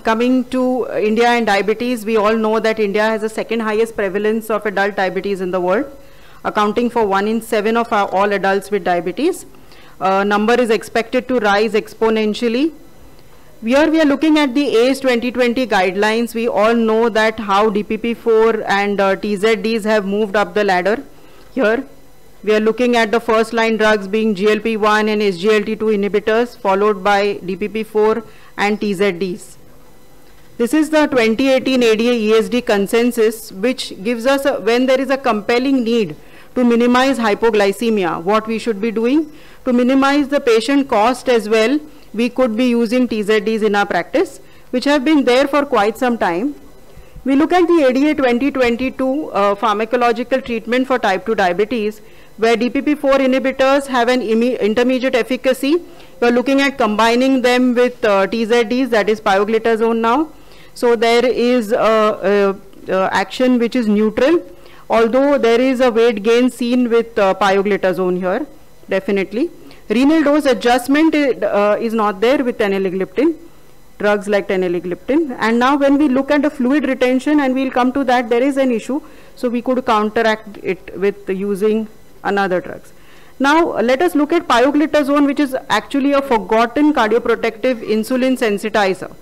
Coming to India and diabetes, we all know that India has the second highest prevalence of adult diabetes in the world, accounting for one in seven of all adults with diabetes. Uh, number is expected to rise exponentially. Here we are looking at the ACE 2020 guidelines. We all know that how DPP-4 and uh, TZDs have moved up the ladder. Here we are looking at the first line drugs being GLP-1 and SGLT2 inhibitors followed by DPP-4 and TZDs. This is the 2018 ADA EASD consensus which gives us a, when there is a compelling need to minimize hypoglycemia, what we should be doing. To minimize the patient cost as well, we could be using TZDs in our practice, which have been there for quite some time. We look at the ADA 2022 uh, pharmacological treatment for type 2 diabetes, where DPP-4 inhibitors have an intermediate efficacy. We are looking at combining them with uh, TZDs, that is pioglitazone now. So there is a, a, a action which is neutral, although there is a weight gain seen with uh, pioglitazone here, definitely. Renal dose adjustment uh, is not there with teneligliptin, drugs like teneligliptin. And now when we look at the fluid retention, and we'll come to that, there is an issue. So we could counteract it with using another drugs. Now let us look at pioglitazone, which is actually a forgotten cardioprotective insulin sensitizer.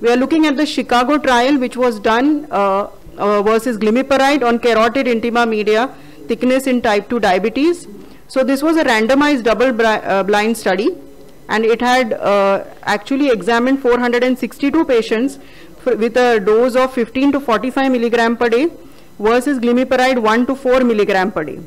We are looking at the Chicago trial, which was done uh, uh, versus glimepiride on carotid intima media, thickness in type 2 diabetes. So this was a randomized double uh, blind study and it had uh, actually examined 462 patients with a dose of 15 to 45 milligram per day versus glimepiride 1 to 4 milligram per day.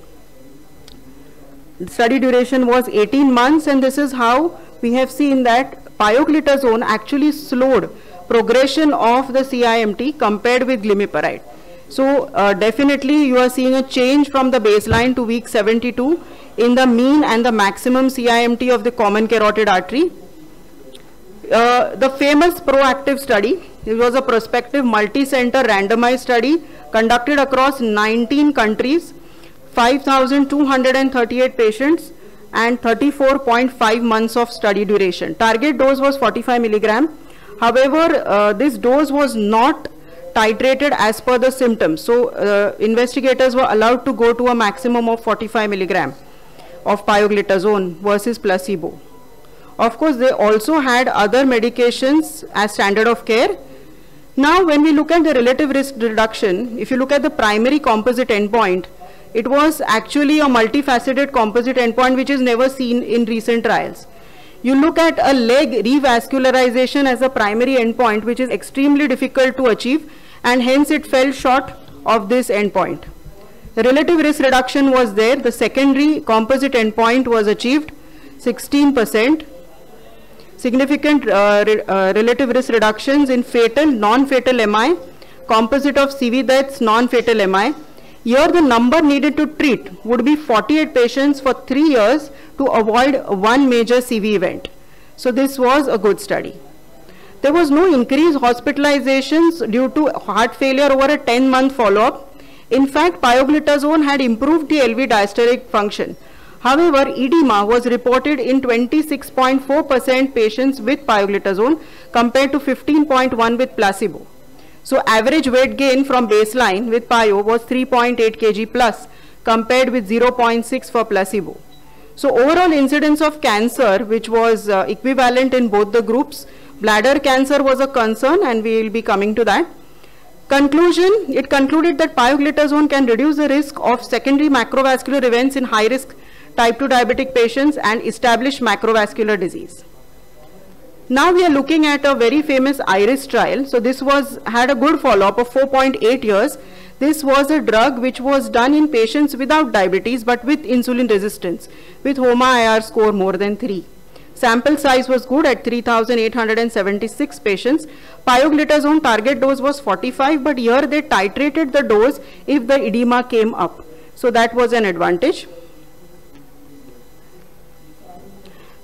The study duration was 18 months and this is how we have seen that pioglitazone actually slowed progression of the CIMT compared with glimepiride. So uh, definitely you are seeing a change from the baseline to week 72 in the mean and the maximum CIMT of the common carotid artery. Uh, the famous proactive study, it was a prospective multi-center randomized study conducted across 19 countries, 5,238 patients and 34.5 months of study duration. Target dose was 45 milligram. However, uh, this dose was not titrated as per the symptoms. So, uh, investigators were allowed to go to a maximum of 45 milligram of pioglitazone versus placebo. Of course, they also had other medications as standard of care. Now, when we look at the relative risk reduction, if you look at the primary composite endpoint, it was actually a multifaceted composite endpoint which is never seen in recent trials. You look at a leg revascularization as a primary endpoint which is extremely difficult to achieve and hence it fell short of this endpoint. The relative risk reduction was there. The secondary composite endpoint was achieved 16%. Significant uh, re uh, relative risk reductions in fatal, non-fatal MI, composite of CV deaths, non-fatal MI. Here the number needed to treat would be 48 patients for 3 years to avoid one major CV event. So this was a good study. There was no increased hospitalizations due to heart failure over a 10 month follow-up in fact, pioglitazone had improved the LV diastolic function. However, edema was reported in 26.4% patients with pioglitazone compared to 15.1 with placebo. So average weight gain from baseline with pio was 3.8 kg plus compared with 0.6 for placebo. So overall incidence of cancer which was uh, equivalent in both the groups, bladder cancer was a concern and we will be coming to that. Conclusion, it concluded that pioglitazone can reduce the risk of secondary macrovascular events in high risk type 2 diabetic patients and establish macrovascular disease. Now we are looking at a very famous IRIS trial. So this was had a good follow-up of 4.8 years. This was a drug which was done in patients without diabetes but with insulin resistance with HOMA-IR score more than 3. Sample size was good at 3,876 patients. Pioglitazone target dose was 45, but here they titrated the dose if the edema came up. So that was an advantage.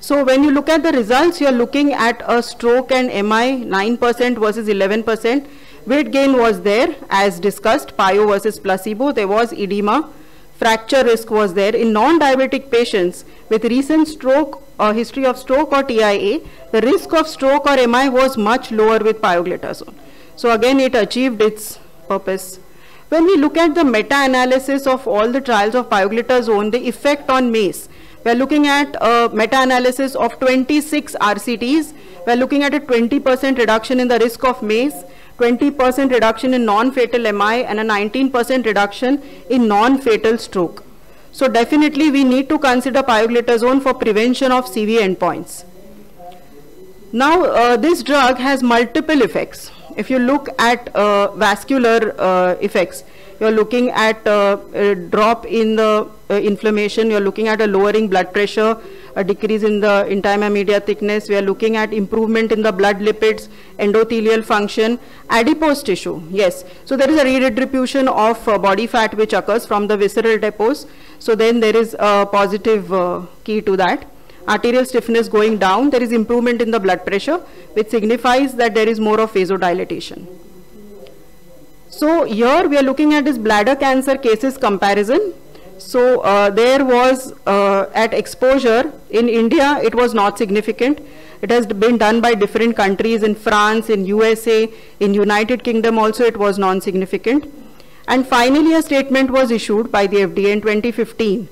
So when you look at the results, you are looking at a stroke and MI 9% versus 11%. Weight gain was there as discussed, pio versus placebo. There was edema. fracture risk was there. In non-diabetic patients with recent stroke or history of stroke or TIA, the risk of stroke or MI was much lower with pioglitazone. So again, it achieved its purpose. When we look at the meta-analysis of all the trials of pioglitazone, the effect on MACE, we are looking at a meta-analysis of 26 RCTs. We are looking at a 20% reduction in the risk of MACE, 20% reduction in non-fatal MI, and a 19% reduction in non-fatal stroke. So definitely we need to consider pioglitazone for prevention of CV endpoints. Now uh, this drug has multiple effects if you look at uh, vascular uh, effects, you're looking at uh, a drop in the uh, inflammation, you're looking at a lowering blood pressure, a decrease in the intima media thickness, we are looking at improvement in the blood lipids, endothelial function, adipose tissue, yes. So there is a redistribution of uh, body fat which occurs from the visceral depots. So then there is a positive uh, key to that arterial stiffness going down, there is improvement in the blood pressure, which signifies that there is more of vasodilatation. So here we are looking at this bladder cancer cases comparison. So uh, there was uh, at exposure in India, it was not significant. It has been done by different countries in France, in USA, in United Kingdom also it was non-significant. And finally a statement was issued by the FDA in 2015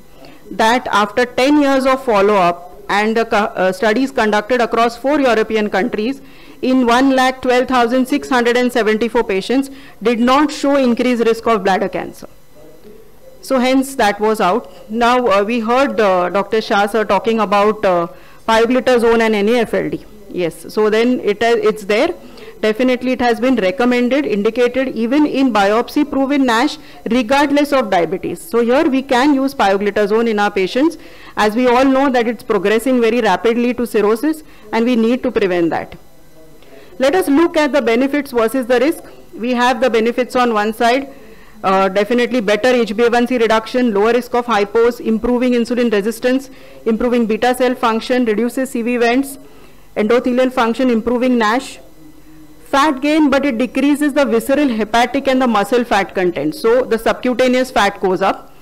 that after 10 years of follow-up, and uh, studies conducted across four European countries in 1,12,674 patients did not show increased risk of bladder cancer. So hence that was out. Now uh, we heard uh, Dr. Shah sir talking about uh, pioglitazone and NAFLD. Yes, so then it, it's there. Definitely it has been recommended, indicated even in biopsy proven NASH regardless of diabetes. So here we can use pioglitazone in our patients as we all know that it's progressing very rapidly to cirrhosis and we need to prevent that. Let us look at the benefits versus the risk. We have the benefits on one side, uh, definitely better HbA1c reduction, lower risk of hypos, improving insulin resistance, improving beta cell function, reduces CV events, endothelial function, improving NASH, fat gain, but it decreases the visceral, hepatic and the muscle fat content. So the subcutaneous fat goes up.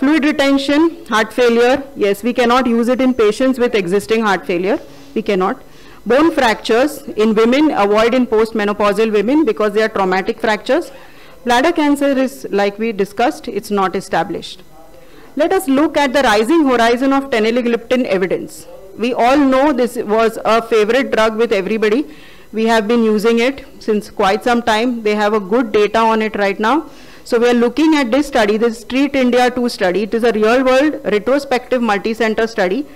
Fluid retention, heart failure, yes, we cannot use it in patients with existing heart failure. We cannot. Bone fractures in women, avoid in postmenopausal women because they are traumatic fractures. Bladder cancer is, like we discussed, it's not established. Let us look at the rising horizon of teneligliptin evidence. We all know this was a favorite drug with everybody we have been using it since quite some time. They have a good data on it right now. So we are looking at this study, this Treat India 2 study. It is a real world retrospective multi-center study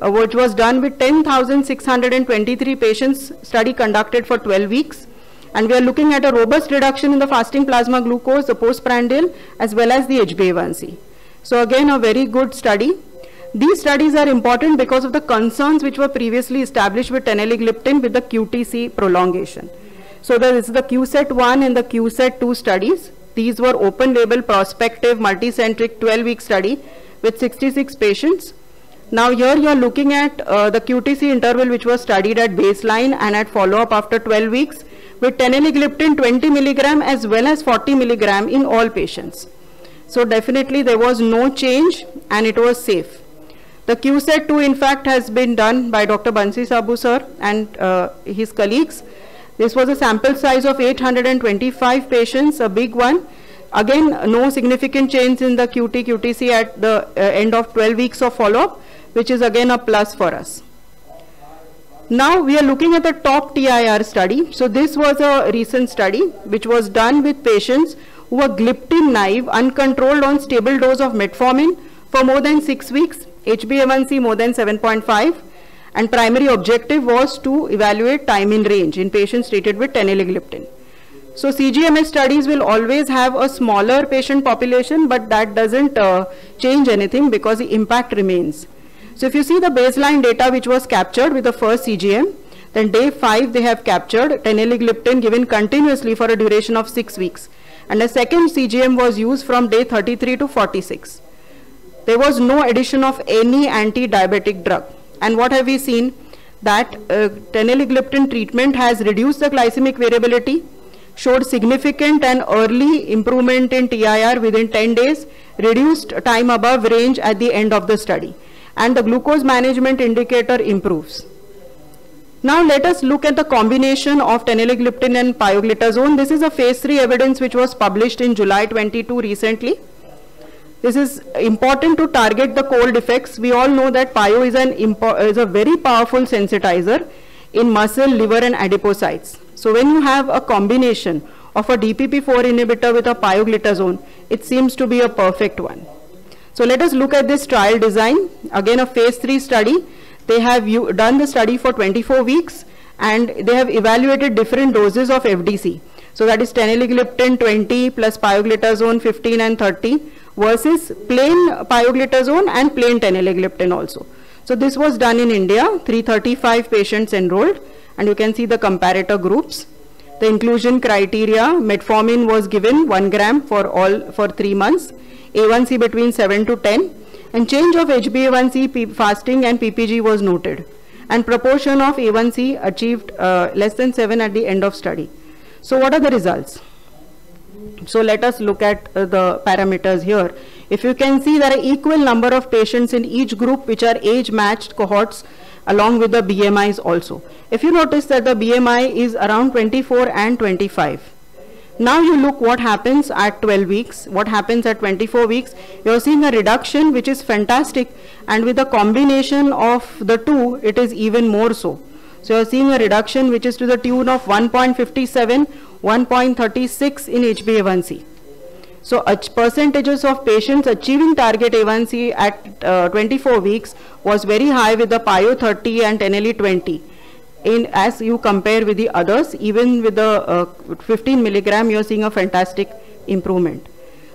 uh, which was done with 10,623 patients study conducted for 12 weeks. And we are looking at a robust reduction in the fasting plasma glucose, the postprandial, as well as the HbA1c. So again, a very good study. These studies are important because of the concerns which were previously established with teneligliptin with the QTC prolongation. So there is the QSET1 and the QSET2 studies. These were open label prospective multicentric 12 week study with 66 patients. Now here you are looking at uh, the QTC interval which was studied at baseline and at follow up after 12 weeks with teneligliptin 20 milligram as well as 40 milligram in all patients. So definitely there was no change and it was safe. The QSET2 in fact has been done by Dr. Banshi Saboo sir and uh, his colleagues. This was a sample size of 825 patients, a big one. Again, no significant change in the QT, QTC at the uh, end of 12 weeks of follow-up, which is again a plus for us. Now we are looking at the top TIR study. So this was a recent study which was done with patients who were gliptin naive, uncontrolled on stable dose of metformin for more than six weeks HbA1c more than 7.5 and primary objective was to evaluate time in range in patients treated with teneligliptin. So CGMS studies will always have a smaller patient population but that doesn't uh, change anything because the impact remains. So if you see the baseline data which was captured with the first CGM, then day 5 they have captured teneligliptin given continuously for a duration of 6 weeks. And a second CGM was used from day 33 to 46 there was no addition of any anti-diabetic drug. And what have we seen? That uh, teneligliptin treatment has reduced the glycemic variability, showed significant and early improvement in TIR within 10 days, reduced time above range at the end of the study, and the glucose management indicator improves. Now let us look at the combination of teneligliptin and pioglitazone. This is a phase 3 evidence which was published in July 22 recently. This is important to target the core defects. We all know that pio is, an is a very powerful sensitizer in muscle, liver and adipocytes. So when you have a combination of a DPP-4 inhibitor with a pioglitazone, it seems to be a perfect one. So let us look at this trial design. Again a phase 3 study. They have done the study for 24 weeks and they have evaluated different doses of FDC. So that is teneligliptin 20 plus pioglitazone 15 and 30 versus plain pioglitazone and plain teneligliptin also. So this was done in India, 335 patients enrolled and you can see the comparator groups. The inclusion criteria, metformin was given 1 gram for all for 3 months, A1C between 7 to 10 and change of HbA1c fasting and PPG was noted and proportion of A1C achieved uh, less than 7 at the end of study. So what are the results? So let us look at uh, the parameters here. If you can see there are equal number of patients in each group which are age matched cohorts along with the BMIs also. If you notice that the BMI is around 24 and 25. Now you look what happens at 12 weeks, what happens at 24 weeks. You're seeing a reduction which is fantastic and with the combination of the two, it is even more so. So you're seeing a reduction which is to the tune of 1.57, 1.36 in HbA1c. So percentages of patients achieving target A1C at uh, 24 weeks was very high with the PIO 30 and Teneli 20. In as you compare with the others, even with the uh, 15 milligram, you are seeing a fantastic improvement.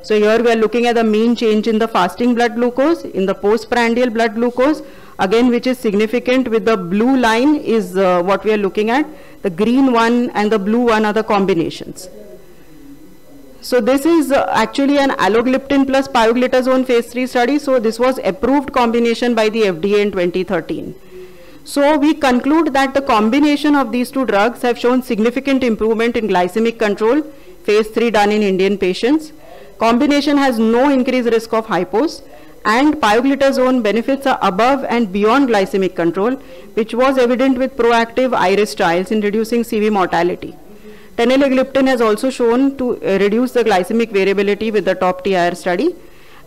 So here we are looking at the mean change in the fasting blood glucose, in the postprandial blood glucose, again which is significant with the blue line is uh, what we are looking at. The green one and the blue one are the combinations. So this is uh, actually an alogliptin plus pioglitazone phase 3 study. So this was approved combination by the FDA in 2013. So we conclude that the combination of these two drugs have shown significant improvement in glycemic control, phase 3 done in Indian patients. Combination has no increased risk of hypos and pioglitazone benefits are above and beyond glycemic control, which was evident with proactive IRIS trials in reducing CV mortality. Teneligliptin has also shown to uh, reduce the glycemic variability with the top TIR study.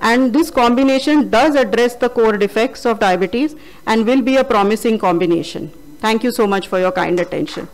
And this combination does address the core defects of diabetes and will be a promising combination. Thank you so much for your kind attention.